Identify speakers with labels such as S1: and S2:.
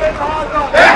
S1: 被趴下